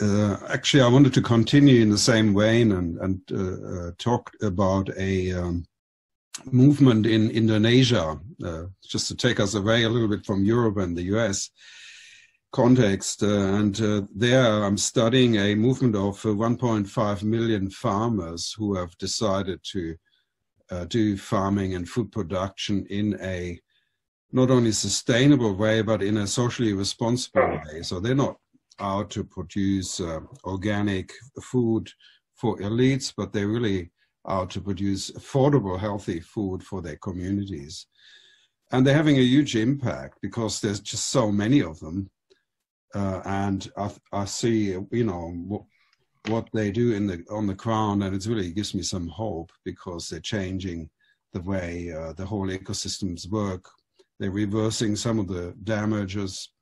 uh, actually, I wanted to continue in the same vein and, and uh, uh talk about a um, movement in Indonesia, uh, just to take us away a little bit from Europe and the US context. Uh, and uh, there I'm studying a movement of 1.5 million farmers who have decided to do farming and food production in a not only sustainable way, but in a socially responsible way. So they're not out to produce uh, organic food for elites, but they're really out to produce affordable, healthy food for their communities. And they're having a huge impact because there's just so many of them. Uh, and I, I, see, you know, what, what they do in the on the ground, and it really gives me some hope because they're changing the way uh, the whole ecosystems work. They're reversing some of the damages,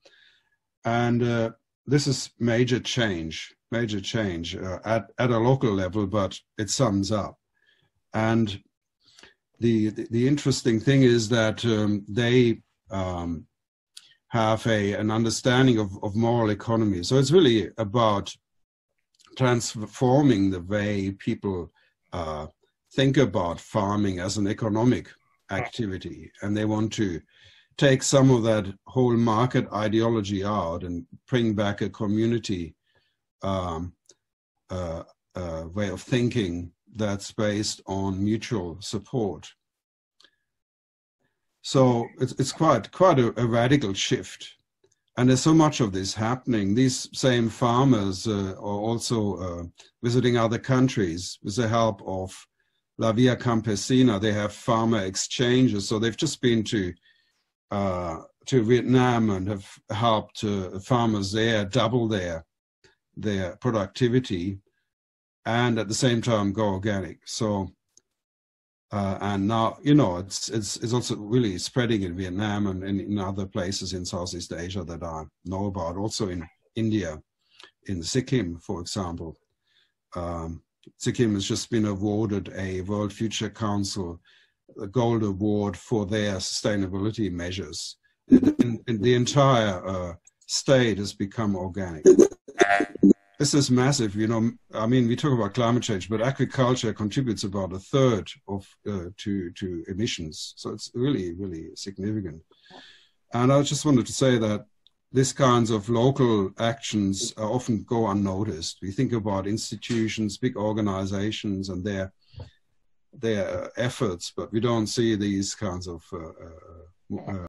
and uh, this is major change, major change uh, at, at a local level, but it sums up. And the, the, the interesting thing is that um, they um, have a, an understanding of, of moral economy. So it's really about transforming the way people uh, think about farming as an economic activity. And they want to take some of that whole market ideology out and bring back a community um, uh, uh, way of thinking that's based on mutual support. So it's, it's quite quite a, a radical shift, and there's so much of this happening. These same farmers uh, are also uh, visiting other countries with the help of La Via Campesina. They have farmer exchanges, so they've just been to uh, to Vietnam and have helped uh, farmers there double their their productivity, and at the same time go organic. So, uh, and now you know it's it's it's also really spreading in Vietnam and, in other places in Southeast Asia that I know about. Also in India, in Sikkim, for example. Um, Sikkim has just been awarded a World Future Council the gold award for their sustainability measures. And, and the entire uh, state has become organic. This is massive, you know. I mean, we talk about climate change, but agriculture contributes about a third of uh, to to emissions. So it's really, really significant. And I just wanted to say that these kinds of local actions often go unnoticed. We think about institutions, big organizations, and their their efforts, but we don't see these kinds of uh, uh, uh